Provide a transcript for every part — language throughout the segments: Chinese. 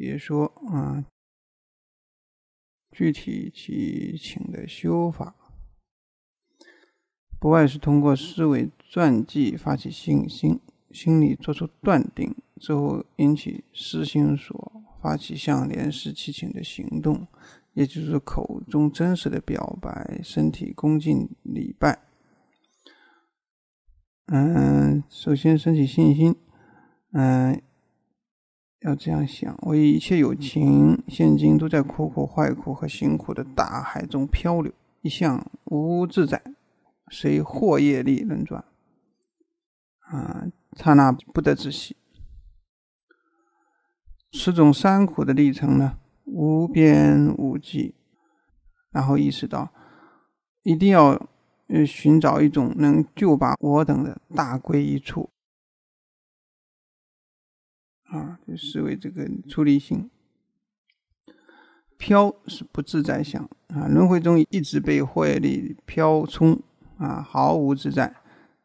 也说啊，具体其请的修法，不外是通过思维传记发起信心，心里做出断定之后，引起私心所，发起向莲师祈请的行动，也就是口中真实的表白，身体恭敬礼拜。嗯，首先升起信心，嗯。要这样想：我一切有情，现今都在苦苦、坏苦和辛苦的大海中漂流，一向无自在，随祸业力轮转。啊，刹那不得自息。此种三苦的历程呢，无边无际。然后意识到，一定要呃寻找一种能救把我等的大归一处。啊，就视为这个出离心。飘是不自在相啊，轮回中一直被惑业力飘冲啊，毫无自在。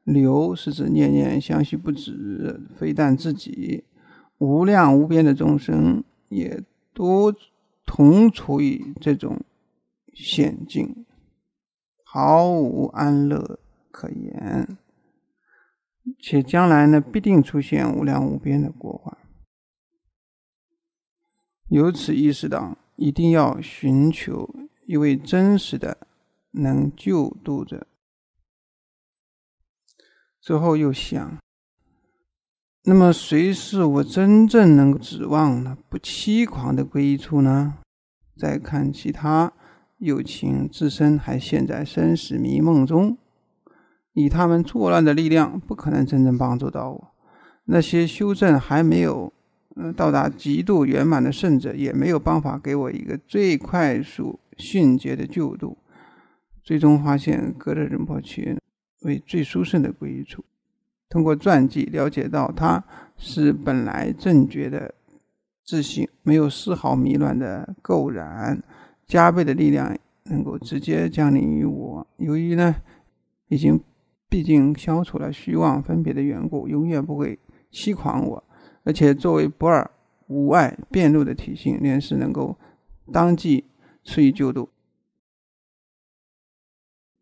流是指念念相续不止，非但自己，无量无边的众生也都同处于这种险境，毫无安乐可言，且将来呢，必定出现无量无边的过患。由此意识到，一定要寻求一位真实的能救度者。之后又想，那么谁是我真正能够指望的不欺狂的归处呢？再看其他友情自身还陷在生死迷梦中，以他们作乱的力量，不可能真正帮助到我。那些修正还没有。嗯，到达极度圆满的圣者也没有办法给我一个最快速、迅捷的救度。最终发现，格勒仁波切为最殊胜的归依处。通过传记了解到，他是本来正觉的自信，没有丝毫迷乱的垢染，加倍的力量能够直接降临于我。由于呢，已经毕竟消除了虚妄分别的缘故，永远不会欺狂我。而且作为不二无碍辩路的体性，莲师能够当即赐予救度。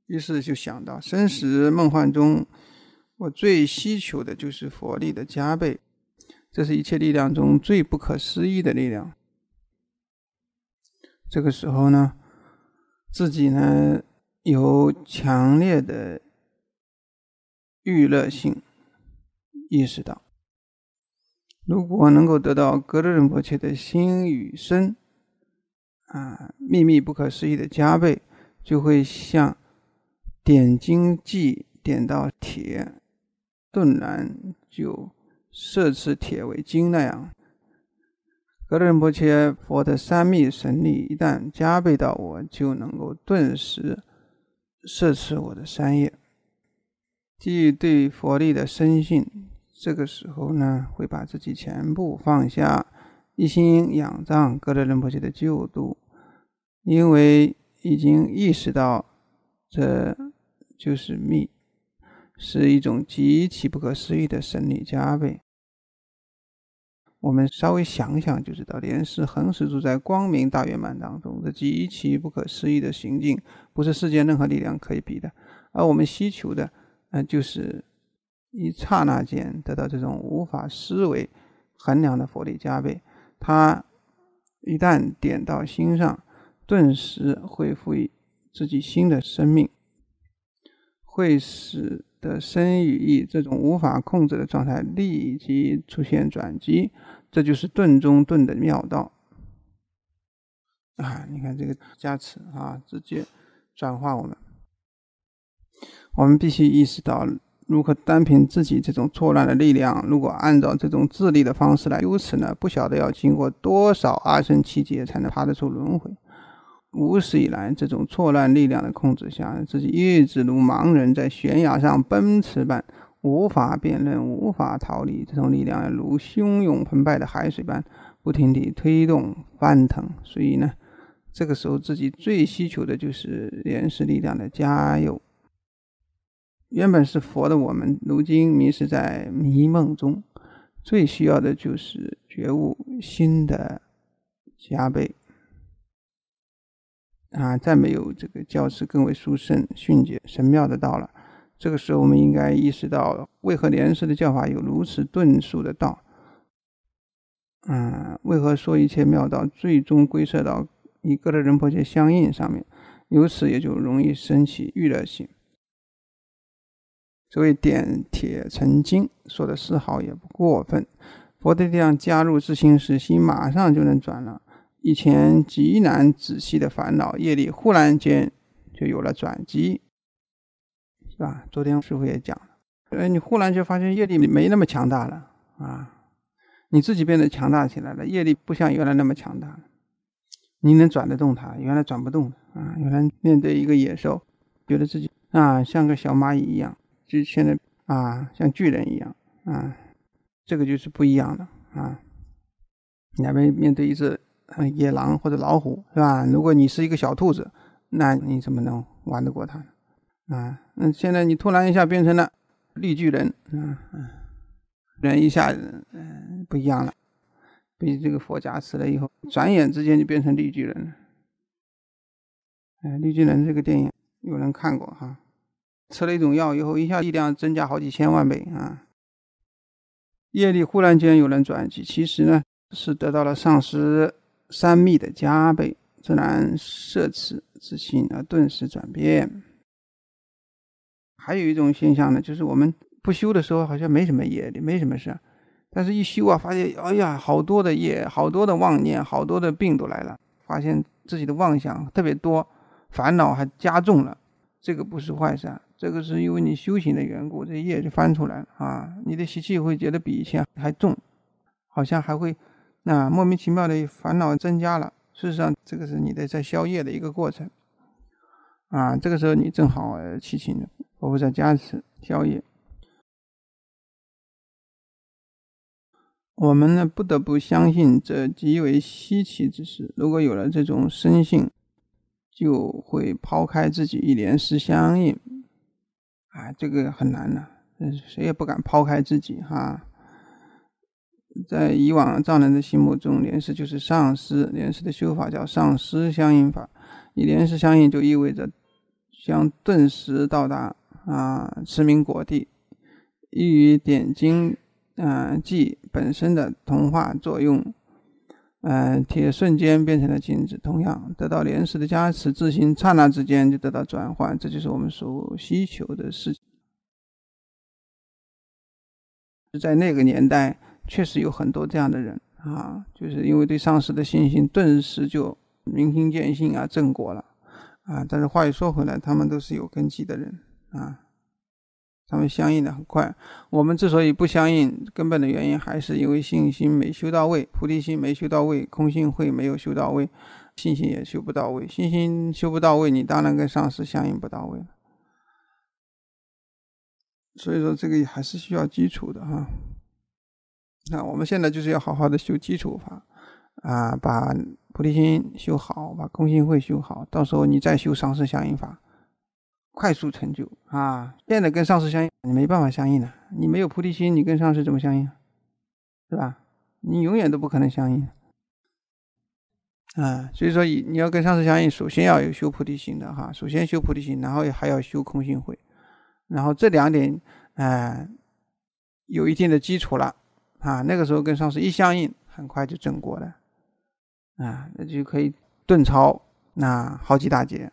于是就想到生死梦幻中，我最希求的就是佛力的加倍，这是一切力量中最不可思议的力量。这个时候呢，自己呢有强烈的娱乐性，意识到。如果能够得到格勒仁波切的心与身，啊，秘密不可思议的加倍，就会像点金剂点到铁，顿然就摄持铁为金那样。格勒仁波切佛的三密神力一旦加倍到我，就能够顿时摄持我的三业，即对佛力的深信。这个时候呢，会把自己全部放下，一心仰仗格勒仁波切的救度，因为已经意识到这就是密，是一种极其不可思议的神力加倍。我们稍微想想就知道，莲师恒时住在光明大圆满当中，这极其不可思议的行径，不是世间任何力量可以比的。而我们希求的，嗯，就是。一刹那间得到这种无法思维衡量的佛力加倍，他一旦点到心上，顿时恢复自己新的生命，会使得身与意这种无法控制的状态立即出现转机，这就是顿中顿的妙道啊！你看这个加持啊，直接转化我们，我们必须意识到。如何单凭自己这种错乱的力量？如果按照这种自力的方式来修持呢？不晓得要经过多少阿僧祇劫才能爬得出轮回。无始以来，这种错乱力量的控制下，自己一直如盲人在悬崖上奔驰般，无法辨认，无法逃离。这种力量如汹涌澎湃的海水般，不停地推动翻腾。所以呢，这个时候自己最需求的就是原始力量的加油。原本是佛的我们，如今迷失在迷梦中，最需要的就是觉悟新的加倍。啊，再没有这个教师更为殊胜、迅捷、神妙的道了。这个时候，我们应该意识到，为何莲师的教法有如此遁速的道？嗯，为何说一切妙道最终归摄到与各的仁波切相应上面？由此也就容易升起欲乐性。所谓点铁成金，说的丝毫也不过分。佛的力量加入自心时，心马上就能转了。以前极难仔细的烦恼业力，忽然间就有了转机。是吧？昨天师傅也讲了，呃，你忽然就发现业力没那么强大了啊，你自己变得强大起来了，业力不像原来那么强大了，你能转得动它，原来转不动啊。原来面对一个野兽，觉得自己啊像个小蚂蚁一样，就现在啊像巨人一样啊，这个就是不一样的啊。你还没面对一只野狼或者老虎，是吧？如果你是一个小兔子，那你怎么能玩得过它呢？啊，那，现在你突然一下变成了绿巨人，嗯嗯，人一下子嗯不一样了，被这个佛加持了以后，转眼之间就变成绿巨人了。哎，绿巨人这个电影有人看过哈？吃了一种药以后，一下力量增加好几千万倍啊！业力忽然间有人转机，其实呢是得到了上师三密的加倍，自然摄持之心而顿时转变。还有一种现象呢，就是我们不修的时候好像没什么业力，没什么事，但是一修啊，发现哎呀，好多的业，好多的妄念，好多的病都来了，发现自己的妄想特别多，烦恼还加重了。这个不是坏事，这个是因为你修行的缘故，这业就翻出来了啊。你的习气会觉得比以前还重，好像还会那莫名其妙的烦恼增加了。事实上，这个是你的在消业的一个过程啊。这个时候你正好七情了。佛菩萨加持消业，我们呢不得不相信这极为稀奇之事。如果有了这种深信，就会抛开自己一莲师相应。啊，这个很难的，谁也不敢抛开自己哈。在以往藏人的心目中，莲师就是上师，莲师的修法叫上师相应法。以莲师相应，就意味着将顿时到达。啊，持名果地，依于点睛，啊，记本身的同化作用，嗯，铁瞬间变成了金子，同样得到莲师的加持，自行刹那之间就得到转换，这就是我们所需求的事情。在那个年代，确实有很多这样的人啊，就是因为对上师的信心，顿时就明心见性啊，正果了啊。但是话又说回来，他们都是有根基的人。啊，他们相应的很快。我们之所以不相应，根本的原因还是因为信心没修到位，菩提心没修到位，空性慧没有修到位，信心也修不到位。信心修不到位，你当然跟上师相应不到位了。所以说，这个还是需要基础的哈。那我们现在就是要好好的修基础法啊，把菩提心修好，把空性慧修好，到时候你再修上师相应法。快速成就啊！变得跟上师相应，你没办法相应的。你没有菩提心，你跟上师怎么相应？是吧？你永远都不可能相应。啊，所以说，你你要跟上师相应，首先要有修菩提心的哈。首先修菩提心，然后还要修空性慧，然后这两点，哎，有一定的基础了啊。那个时候跟上师一相应，很快就正果了啊，那就可以顿超那好几大劫。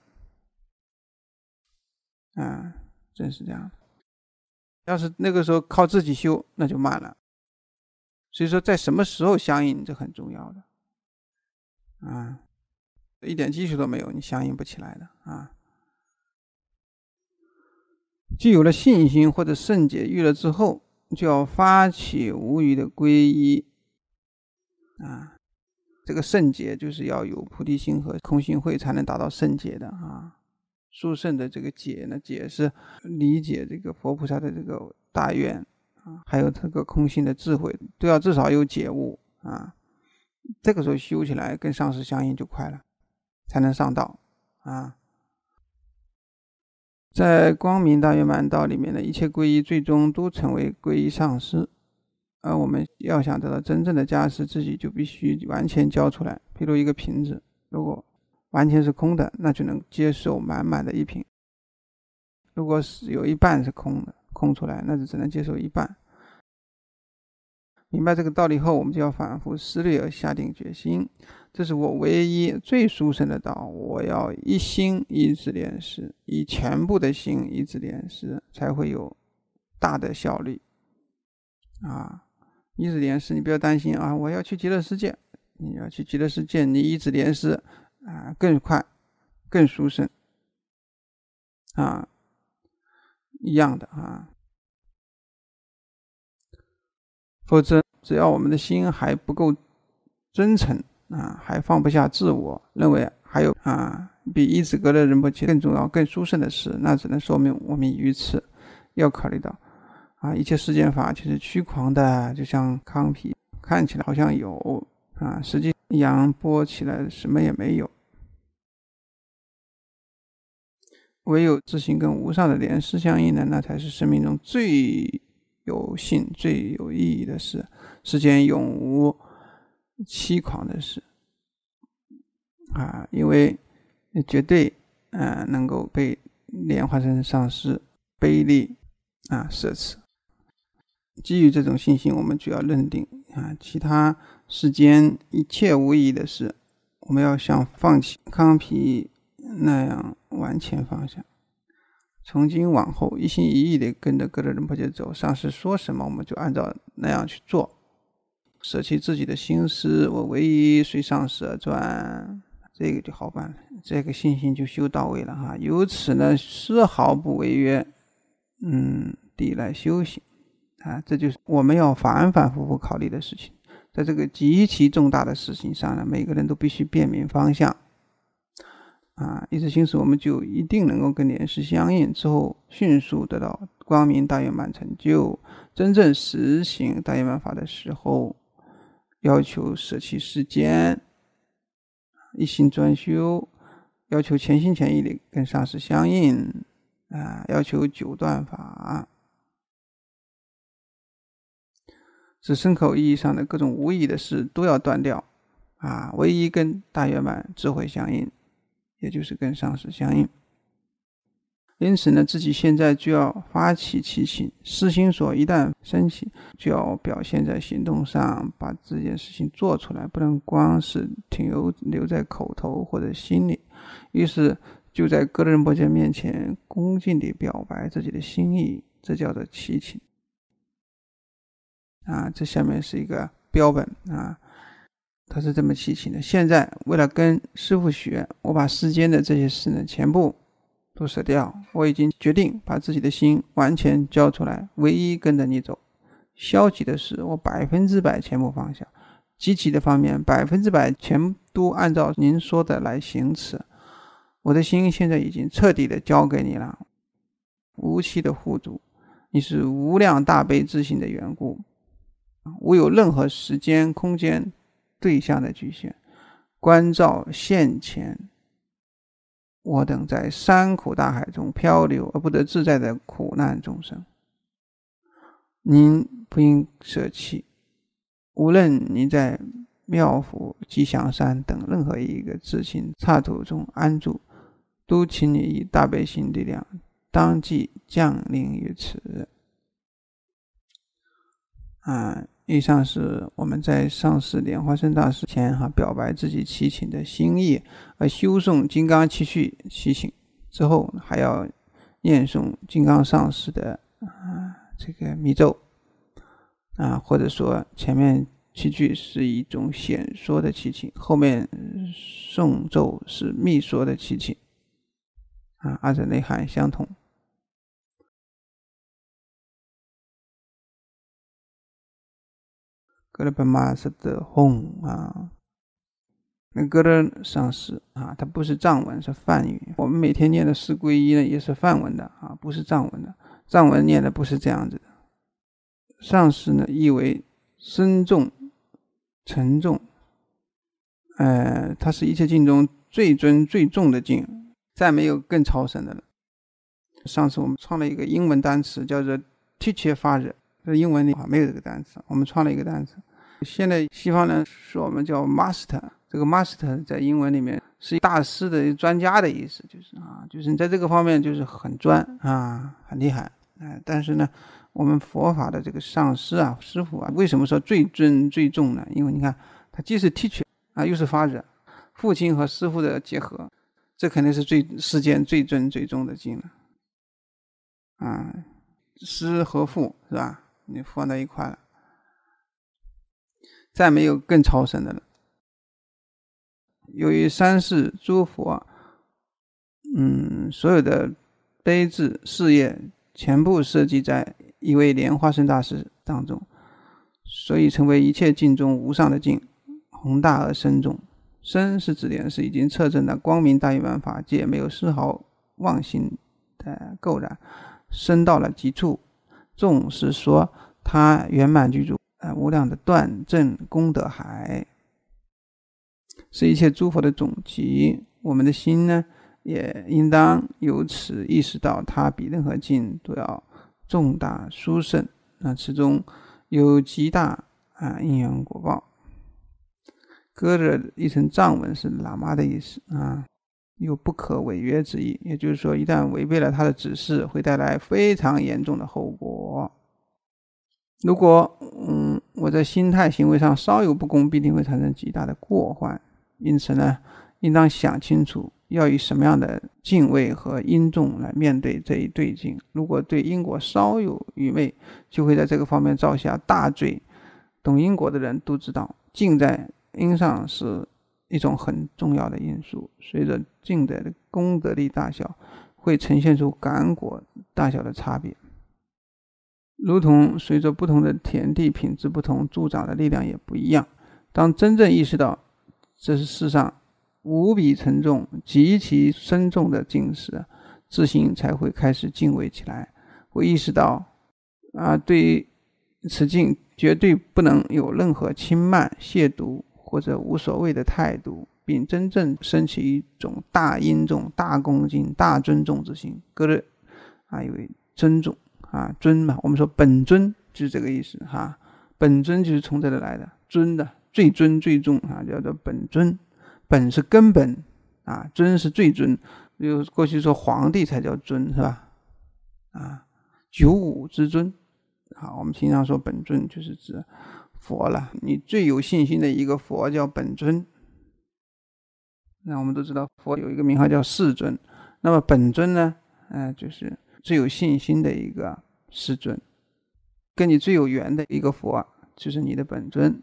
啊，真是这样。要是那个时候靠自己修，那就慢了。所以说，在什么时候相应，这很重要的。啊，一点基础都没有，你相应不起来的啊。具有了信心或者圣解遇了之后，就要发起无余的皈依。啊，这个圣解就是要有菩提心和空心慧，才能达到圣解的啊。殊胜的这个解呢，解是理解这个佛菩萨的这个大愿啊，还有这个空性的智慧，都要至少有解悟啊。这个时候修起来跟上师相应就快了，才能上道啊。在光明大圆满道里面的一切皈依，最终都成为皈依上师，而我们要想得到真正的加持，自己就必须完全交出来。譬如一个瓶子，如果完全是空的，那就能接受满满的一瓶；如果是有一半是空的，空出来，那就只能接受一半。明白这个道理后，我们就要反复思虑，而下定决心。这是我唯一最殊胜的道。我要一心一志练师，以全部的心一志练师，才会有大的效率。啊，一直连师，你不要担心啊！我要去极乐世界，你要去极乐世界，你一直连师啊，更快，更殊胜啊，一样的啊。否则，只要我们的心还不够真诚啊，还放不下自我，认为还有啊比一子格的人不更重要、更殊胜的事，那只能说明我们愚痴。要考虑到啊，一切世间法其实虚狂的，就像糠皮，看起来好像有啊，实际扬波起来什么也没有。唯有自信跟无上的莲师相应的，那才是生命中最。有幸最有意义的事，世间永无凄狂的事啊！因为绝对啊能够被莲花生上师悲力啊奢侈。基于这种信心，我们就要认定啊，其他世间一切无意义的事，我们要像放弃康皮那样完全放下。从今往后，一心一意地跟着格德仁波切走，上师说什么，我们就按照那样去做，舍弃自己的心思，我唯一随上师而转，这个就好办了，这个信心就修到位了哈。由此呢，丝毫不违约，嗯，地来修行啊，这就是我们要反反复复考虑的事情。在这个极其重大的事情上呢，每个人都必须辨明方向。啊，一直心识，我们就一定能够跟莲师相应，之后迅速得到光明大圆满成就。真正实行大圆满法的时候，要求舍弃世间，一心专修；要求全心全意的跟上师相应，啊，要求九断法，是身口意义上的各种无意的事都要断掉，啊，唯一跟大圆满智慧相应。也就是跟上师相应，因此呢，自己现在就要发起其心，思心所一旦升起，就要表现在行动上，把这件事情做出来，不能光是停留留在口头或者心里。于是就在格伦伯杰面前恭敬地表白自己的心意，这叫做祈请。啊，这下面是一个标本啊。他是这么祈请的：现在为了跟师傅学，我把世间的这些事呢，全部都舍掉。我已经决定把自己的心完全交出来，唯一跟着你走。消极的事，我百分之百全部放下；积极的方面，百分之百全都按照您说的来行持。我的心现在已经彻底的交给你了，无期的护主，你是无量大悲之心的缘故，无有任何时间空间。对象的局限，关照现前，我等在山苦大海中漂流而不得自在的苦难众生，您不应舍弃。无论您在妙福、吉祥山等任何一个自行刹土中安住，都请你以大悲心力量，当即降临于此。啊。以上是我们在上师莲花生大师前哈表白自己祈请的心意，而修诵金刚七序祈请之后，还要念诵金刚上师的啊这个密咒啊，或者说前面七句是一种显说的祈请，后面诵咒是密说的祈请啊，二者内涵相同。格勒本马斯的轰啊，那格勒上师啊，它不是藏文，是梵语。我们每天念的四皈依呢，也是梵文的啊，不是藏文的。藏文念的不是这样子的。上师呢，意为深重、沉重，呃，它是一切经中最尊最重的经，再没有更超神的了。上次我们创了一个英文单词，叫做 “teacher father”，在英文里没有这个单词，我们创了一个单词。现在西方人说我们叫 master，这个 master 在英文里面是大师的专家的意思，就是啊，就是你在这个方面就是很专啊，很厉害。哎，但是呢，我们佛法的这个上师啊、师傅啊，为什么说最尊最重呢？因为你看，他既是 teacher 啊，又是 father，父亲和师傅的结合，这肯定是最世间最尊最重的经了。啊，师和父是吧？你放在一块了，再没有更超生的了。由于三世诸佛，嗯，所有的悲智事业。全部设计在一位莲花生大师当中，所以成为一切境中无上的境，宏大而深重。深是指的是已经测证的光明大圆满法界，没有丝毫妄心的垢染，深到了极处。重是说它圆满具足，啊，无量的断正功德海，是一切诸佛的总集。我们的心呢？也应当由此意识到，它比任何境都要重大殊胜。那其中有极大啊因缘果报。歌的一层藏文是喇嘛的意思啊，有不可违约之意。也就是说，一旦违背了他的指示，会带来非常严重的后果。如果嗯我在心态行为上稍有不公，必定会产生极大的过患。因此呢，应当想清楚。要以什么样的敬畏和殷重来面对这一对境？如果对因果稍有愚昧，就会在这个方面造下大罪。懂因果的人都知道，敬在因上是一种很重要的因素。随着敬的功德力大小，会呈现出感果大小的差别。如同随着不同的田地品质不同，助长的力量也不一样。当真正意识到这是世上。无比沉重、极其深重的境时，自信才会开始敬畏起来。会意识到，啊，对此境绝对不能有任何轻慢、亵渎或者无所谓的态度，并真正升起一种大殷重、大恭敬、大尊重之心。隔着啊，以为尊重啊，尊嘛，我们说本尊就是这个意思哈。本尊就是从这里来的，尊的最尊最重啊，叫做本尊。本是根本啊，尊是最尊。就过去说皇帝才叫尊，是吧？啊，九五之尊。好，我们经常说本尊就是指佛了。你最有信心的一个佛叫本尊。那我们都知道佛有一个名号叫世尊。那么本尊呢？嗯，就是最有信心的一个师尊，跟你最有缘的一个佛，就是你的本尊。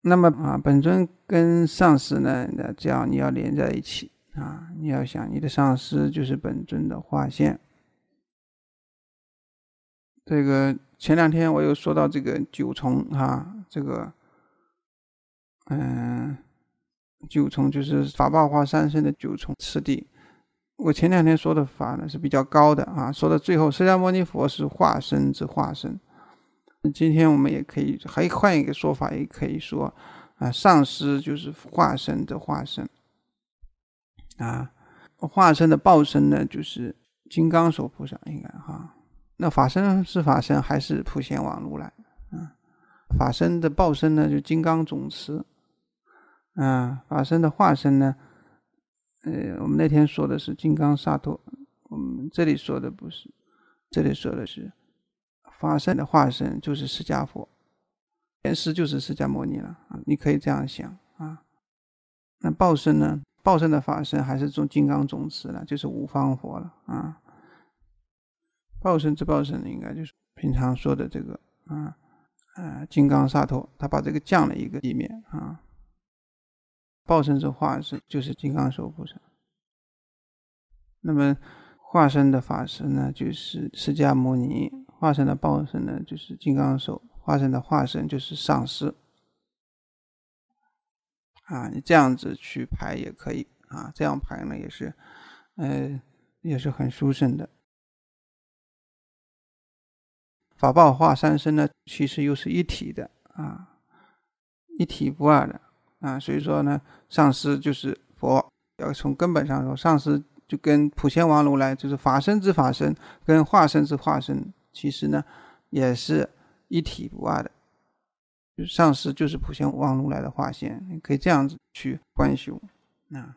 那么啊，本尊跟上师呢，那这样你要连在一起啊。你要想，你的上师就是本尊的化现。这个前两天我又说到这个九重啊，这个嗯，九重就是法报化三身的九重次第。我前两天说的法呢是比较高的啊，说到最后，释迦牟尼佛是化身之化身。今天我们也可以还换一个说法，也可以说，啊，上师就是化身的化身，啊，化身的报身呢就是金刚手菩萨，应该哈。那法身是法身还是普贤王如来？啊，法身的报身呢就金刚总持，啊，法身的化身呢，呃，我们那天说的是金刚萨埵，我们这里说的不是，这里说的是。法身的化身就是释迦佛，前世就是释迦牟尼了啊！你可以这样想啊。那报身呢？报身的法身还是种金刚种子了，就是五方佛了啊。报身之报身应该就是平常说的这个啊啊金刚萨埵，他把这个降了一个地面啊。报身之化身就是金刚手菩萨。那么化身的法身呢，就是释迦牟尼。化身的报身呢，就是金刚手；化身的化身就是上师。啊，你这样子去排也可以啊，这样排呢也是，呃，也是很殊胜的。法报化三身呢，其实又是一体的啊，一体不二的啊，所以说呢，上师就是佛，要从根本上说，上师就跟普贤王如来就是法身之法身，跟化身之化身。其实呢，也是一体不二的。就上师就是普贤王如来的化身，你可以这样子去观修啊。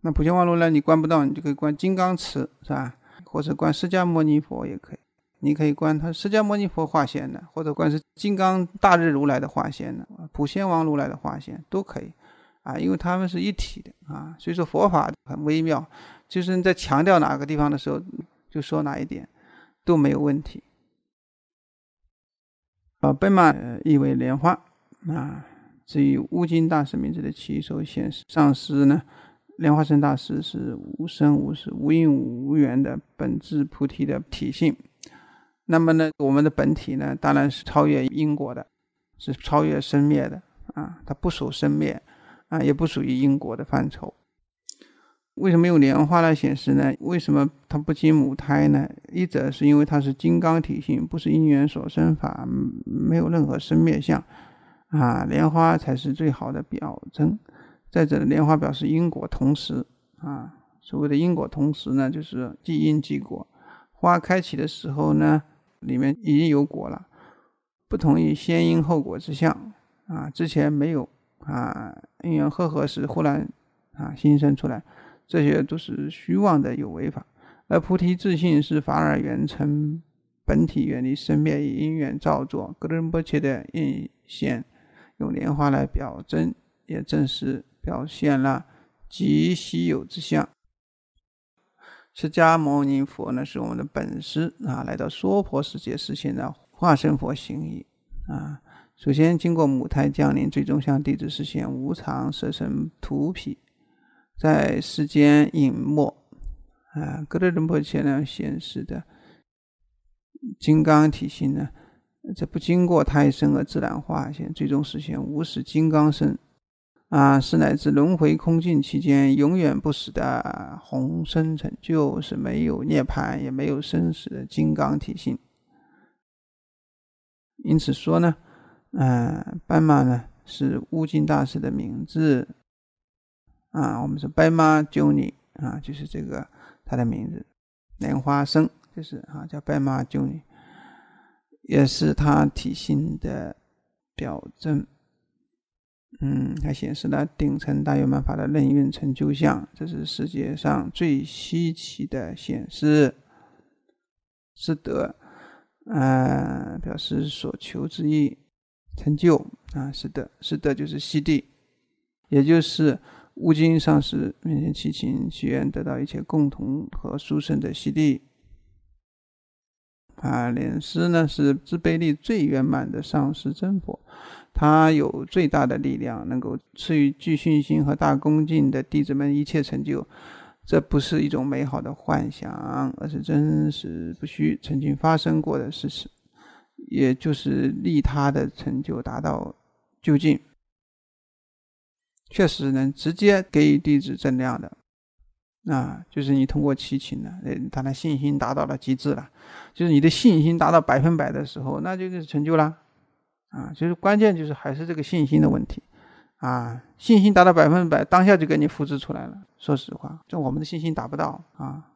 那普贤王如来你观不到，你就可以观金刚持，是吧？或者观释迦牟尼佛也可以。你可以观他释迦牟尼佛化现的，或者观是金刚大日如来的化现的，普贤王如来的化现都可以啊，因为他们是一体的啊。所以说佛法很微妙，就是你在强调哪个地方的时候，就说哪一点都没有问题。啊，奔马意为莲花啊。至于乌金大师名字的起首显示，上师呢，莲花生大师是无生无死、无因无缘的本质菩提的体性。那么呢，我们的本体呢，当然是超越因果的，是超越生灭的啊，它不属生灭啊，也不属于因果的范畴。为什么用莲花来显示呢？为什么它不经母胎呢？一则是因为它是金刚体性，不是因缘所生法，没有任何生灭相啊，莲花才是最好的表征。再者，莲花表示因果同时啊，所谓的因果同时呢，就是即因即果，花开启的时候呢。里面已经有果了，不同于先因后果之相啊，之前没有啊，因缘和合时忽然啊新生出来，这些都是虚妄的有为法。而菩提自信是法尔圆成，本体远离生灭，以因缘造作。格伦波切的应现，用莲花来表征，也正是表现了极稀有之相。释迦牟尼佛呢，是我们的本师啊，来到娑婆世界实现了化身佛行义啊。首先经过母胎降临，最终向弟子实现无常色身土皮，在世间隐没啊。格勒仁波切呢显示的金刚体性呢，这不经过胎生而自然化现，最终实现无始金刚身。啊，是乃至轮回空境期间永远不死的宏深成就，是没有涅槃也没有生死的金刚体性。因此说呢，嗯，斑马呢是悟净大师的名字。啊，我们说斑马鸠尼啊，就是这个他的名字。莲花生就是啊，叫斑马鸠尼，也是他体性的表征。嗯，它显示了顶层大圆满法的任运成就相，这是世界上最稀奇的显示。是德，啊，表示所求之意成就啊，是的，是的，就是西地，也就是悟经上师面前祈请祈愿得到一切共同和殊胜的西地。啊，莲师呢是自悲力最圆满的上师真佛。他有最大的力量，能够赐予具信心和大恭敬的弟子们一切成就。这不是一种美好的幻想，而是真实不虚曾经发生过的事实，也就是利他的成就达到究竟，确实能直接给予弟子正量的。啊，就是你通过祈请呢，他的信心达到了极致了，就是你的信心达到百分百的时候，那就是成就了。啊，其实关键就是还是这个信心的问题，啊，信心达到百分之百，当下就给你复制出来了。说实话，这我们的信心达不到啊。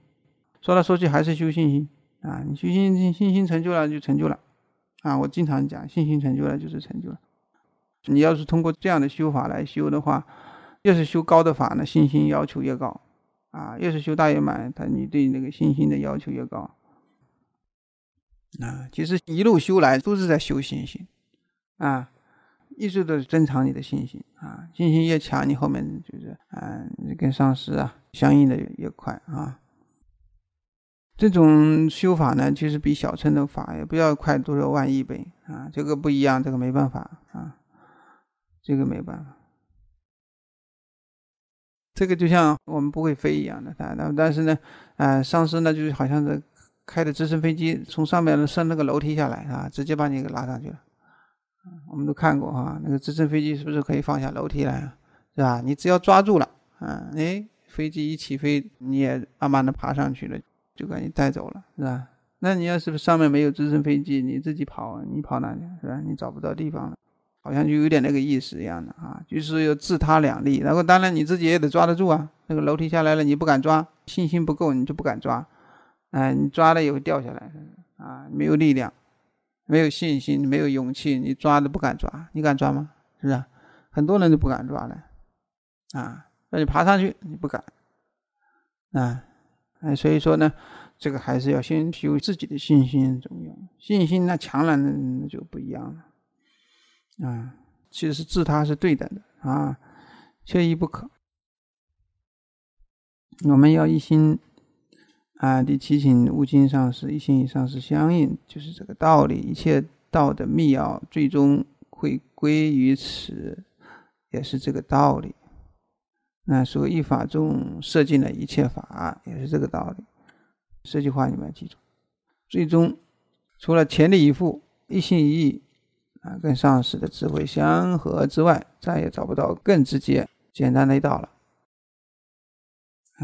说来说去还是修信心啊，你修信心，信心成就了就成就了，啊，我经常讲，信心成就了就是成就了。你要是通过这样的修法来修的话，越是修高的法呢，信心要求越高，啊，越是修大圆满，他你对那个信心的要求越高。啊，其实一路修来都是在修信心。啊，一直都是增强你的信心啊，信心越强，你后面就是嗯，跟上师啊相应的越快啊。这种修法呢，其实比小乘的法也不要快多少万亿倍啊，这个不一样，这个没办法啊，这个没办法。这个就像我们不会飞一样的，但但但是呢，啊，上师呢就是好像是开的直升飞机，从上面升那个楼梯下来啊，直接把你给拉上去了。我们都看过哈，那个直升飞机是不是可以放下楼梯来，是吧？你只要抓住了，嗯，哎，飞机一起飞，你也慢慢的爬上去了，就把你带走了，是吧？那你要是上面没有直升飞机，你自己跑，你跑哪去，是吧？你找不到地方了，好像就有点那个意思一样的啊，就是要自他两利。然后当然你自己也得抓得住啊，那个楼梯下来了，你不敢抓，信心不够，你就不敢抓，哎，你抓了也会掉下来，啊，没有力量，没有信心，没有勇气，你抓都不敢抓，你敢抓吗？是不是？很多人都不敢抓了，啊，让你爬上去，你不敢，啊，哎，所以说呢，这个还是要先修自己的信心重要，信心那强了，那就不一样了，啊，其实自他是对等的啊，缺一不可。我们要一心啊，第七请无尽上师，一心以上师相应，就是这个道理。一切道的密要，最终会归于此。也是这个道理。那说一法中摄尽了一切法，也是这个道理。这句话你们要记住。最终，除了全力以赴、一心一意啊，跟上师的智慧相合之外，再也找不到更直接、简单的一道了。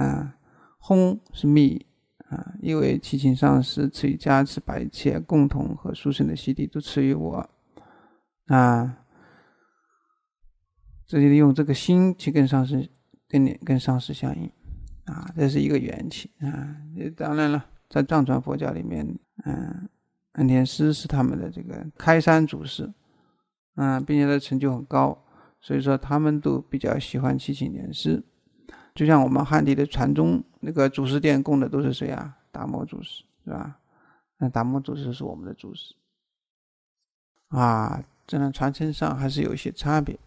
啊，轰是密啊，因为七情上师赐予加持，把一切共同和殊胜的悉地都赐予我啊。这里用这个心去跟上师、跟你、跟上师相应，啊，这是一个缘起啊。当然了，在藏传佛教里面，嗯，安田师是他们的这个开山祖师，嗯，并且他成就很高，所以说他们都比较喜欢七情莲师。就像我们汉地的禅宗那个祖师殿供的都是谁啊？达摩祖师是吧？那达摩祖师是我们的祖师，啊，这样传承上还是有一些差别。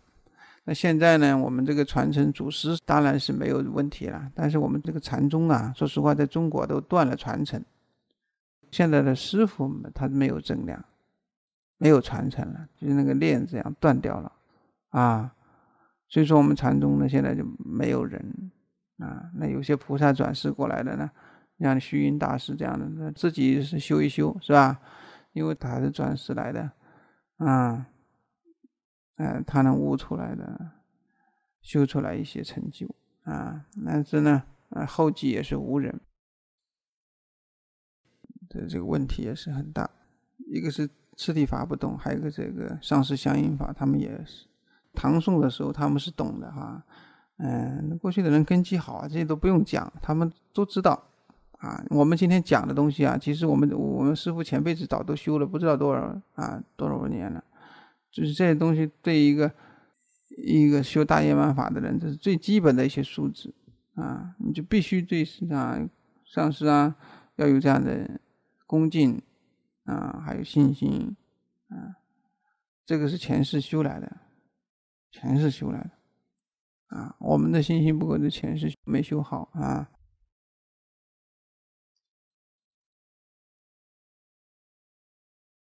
那现在呢，我们这个传承祖师当然是没有问题了，但是我们这个禅宗啊，说实话，在中国都断了传承。现在的师傅们他没有增量，没有传承了，就是那个链这样断掉了，啊，所以说我们禅宗呢现在就没有人啊。那有些菩萨转世过来的呢，像虚云大师这样的，那自己是修一修是吧？因为他是转世来的，啊。嗯，他能悟出来的，修出来一些成就啊，但是呢，啊，后继也是无人，这这个问题也是很大。一个是次第法不懂，还有一个这个上师相应法，他们也是唐宋的时候他们是懂的哈。嗯，过去的人根基好啊，这些都不用讲，他们都知道啊。我们今天讲的东西啊，其实我们我们师傅前辈子早都修了，不知道多少啊多少年了。就是这些东西，对一个一个修大圆满法的人，这是最基本的一些素质啊！你就必须对啊上师啊要有这样的恭敬啊，还有信心啊。这个是前世修来的，前世修来的啊。我们的信心不够，这前世没修好啊。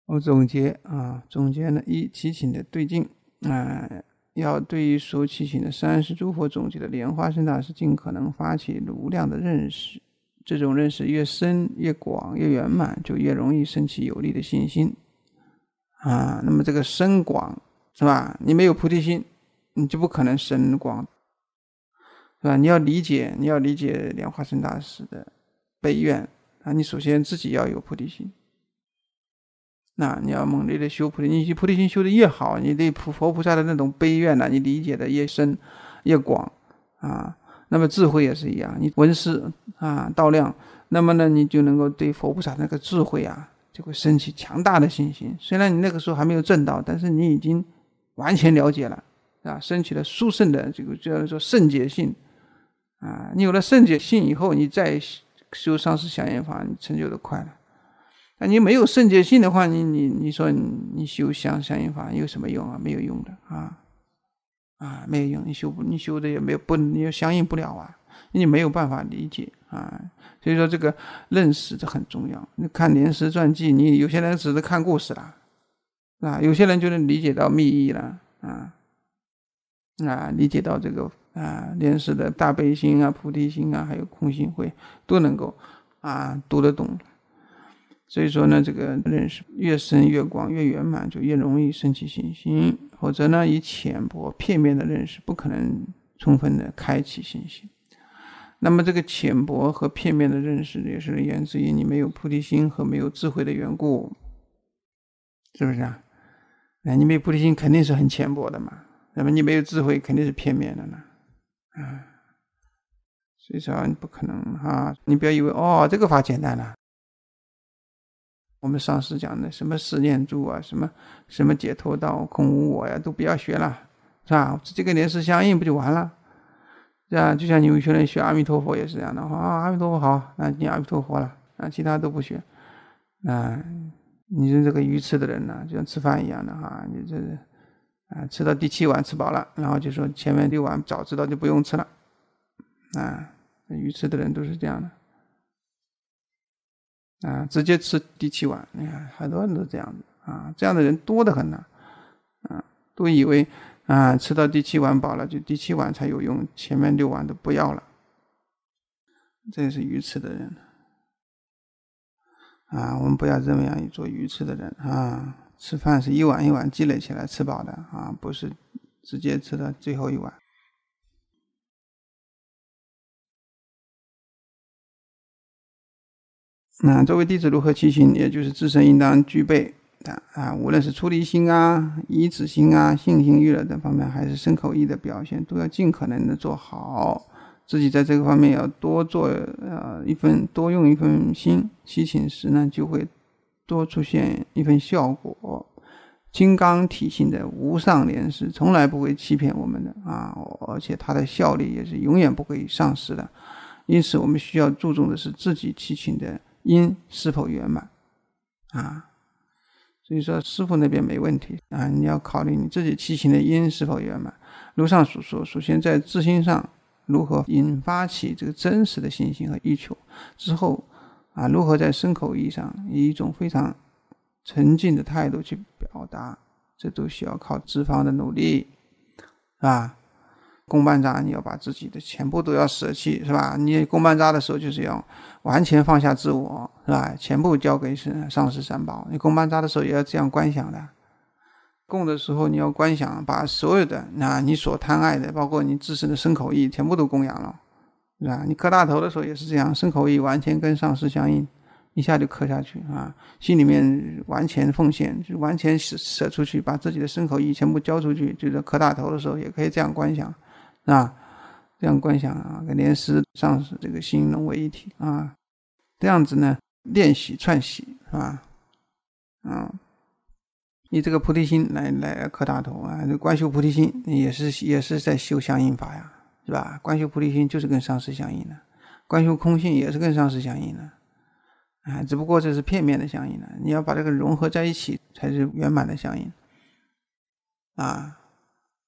我总结啊，总结呢，一提醒的对境啊，要对于所提醒的三十诸佛总结的莲花生大师，尽可能发起无量的认识。这种认识越深、越广、越圆满，就越容易升起有力的信心啊。那么这个深广是吧？你没有菩提心，你就不可能深广，是吧？你要理解，你要理解莲花生大师的悲愿啊，你首先自己要有菩提心。那你要猛烈的修菩提，你菩提心修的越好，你对菩佛菩萨的那种悲愿呢，你理解的越深越广啊。那么智慧也是一样，你闻思啊道量，那么呢，你就能够对佛菩萨那个智慧啊，就会升起强大的信心。虽然你那个时候还没有证道，但是你已经完全了解了啊，升起了殊胜的这个叫做圣洁性啊。你有了圣洁性以后，你再修上师祥言法，你成就的快了。那你没有圣洁性的话，你你你说你修相相应法有什么用啊？没有用的啊，啊没有用，你修不你修的也没有不，你也相应不了啊，你没有办法理解啊。所以说这个认识这很重要。你看莲师传记，你有些人只是看故事了，啊，有些人就能理解到密意了啊，啊，理解到这个啊莲师的大悲心啊、菩提心啊，还有空性慧都能够啊读得懂。所以说呢，这个认识越深越广越圆满，就越容易升起信心。否则呢，以浅薄片面的认识，不可能充分的开启信心。那么这个浅薄和片面的认识，也是源自于你没有菩提心和没有智慧的缘故，是不是啊？那你没有菩提心，肯定是很浅薄的嘛。那么你没有智慧，肯定是片面的呢。啊，所以说你不可能哈，你不要以为哦这个法简单了。我们上师讲的什么四念住啊，什么什么解脱道、空无我呀，都不要学了，是吧？这个莲师相应不就完了？是吧？就像你有些人学阿弥陀佛也是这样的，啊，阿弥陀佛好，那念阿弥陀佛了，啊，其他都不学，啊，你是这个愚痴的人呢，就像吃饭一样的哈，你这啊，吃到第七碗吃饱了，然后就说前面六碗早知道就不用吃了，啊，愚痴的人都是这样的。啊，直接吃第七碗，你看很多人都这样子啊，这样的人多得很呢，啊，都以为啊吃到第七碗饱了，就第七碗才有用，前面六碗都不要了，这是愚痴的人啊！我们不要这么样做愚痴的人啊！吃饭是一碗一碗积累起来吃饱的啊，不是直接吃到最后一碗。那作为弟子如何七行，也就是自身应当具备的啊，无论是出离心啊、依止心啊、信心、欲乐等方面，还是身口意的表现，都要尽可能的做好。自己在这个方面要多做呃一份，多用一份心，七情时呢就会多出现一份效果。金刚体性的无上莲师从来不会欺骗我们的啊，而且它的效力也是永远不会丧失的。因此，我们需要注重的是自己七情的。因是否圆满啊？所以说师傅那边没问题啊，你要考虑你自己七情的因是否圆满。如上所说，首先在自心上如何引发起这个真实的信心和欲求，之后啊，如何在身口意义上以一种非常沉静的态度去表达，这都需要靠资方的努力，是吧？公办扎，你要把自己的全部都要舍弃，是吧？你公办扎的时候，就是要完全放下自我，是吧？全部交给是上师三宝。你公办扎的时候也要这样观想的。供的时候你要观想，把所有的那你所贪爱的，包括你自身的身口意，全部都供养了，是吧？你磕大头的时候也是这样，身口意完全跟上师相应，一下就磕下去啊！心里面完全奉献，就完全舍舍出去，把自己的身口意全部交出去。就是磕大头的时候也可以这样观想。啊，这样观想啊，跟莲师上师这个心融为一体啊，这样子呢，练习串习是吧？啊，以这个菩提心来来磕大头啊，这观修菩提心也是也是在修相应法呀，是吧？观修菩提心就是跟上师相应的，观修空性也是跟上师相应的，啊，只不过这是片面的相应的，你要把这个融合在一起，才是圆满的相应。啊，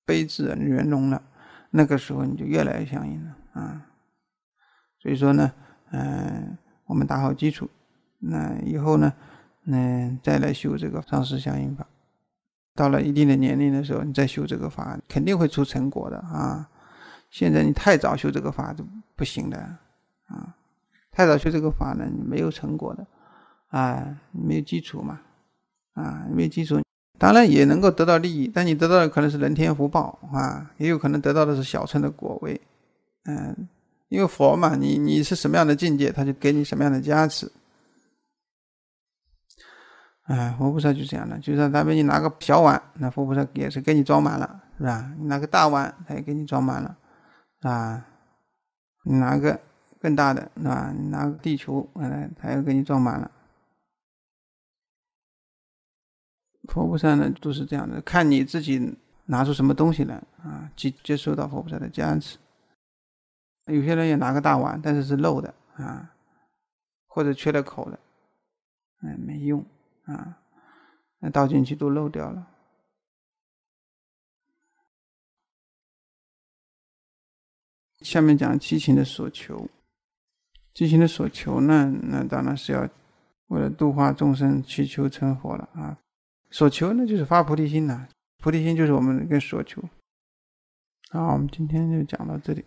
悲智圆融了。那个时候你就越来越相应了啊，所以说呢，嗯，我们打好基础，那以后呢，嗯，再来修这个上师相应法，到了一定的年龄的时候，你再修这个法，肯定会出成果的啊。现在你太早修这个法就不行的啊，太早修这个法呢，你没有成果的啊，没有基础嘛，啊，没有基础。当然也能够得到利益，但你得到的可能是人天福报啊，也有可能得到的是小乘的果位，嗯，因为佛嘛，你你是什么样的境界，他就给你什么样的加持。哎，佛菩萨就这样的，就像他给你拿个小碗，那佛菩萨也是给你装满了，是吧？你拿个大碗，他也给你装满了，啊，你拿个更大的，是吧？你拿个地球，嗯，他又给你装满了。佛菩萨呢都是这样的，看你自己拿出什么东西来啊，接接受到佛菩萨的加持。有些人也拿个大碗，但是是漏的啊，或者缺了口的，哎，没用啊，那倒进去都漏掉了。下面讲七情的所求，七情的所求呢，那当然是要为了度化众生，祈求成佛了啊。所求呢，就是发菩提心呐。菩提心就是我们的一个所求。好，我们今天就讲到这里。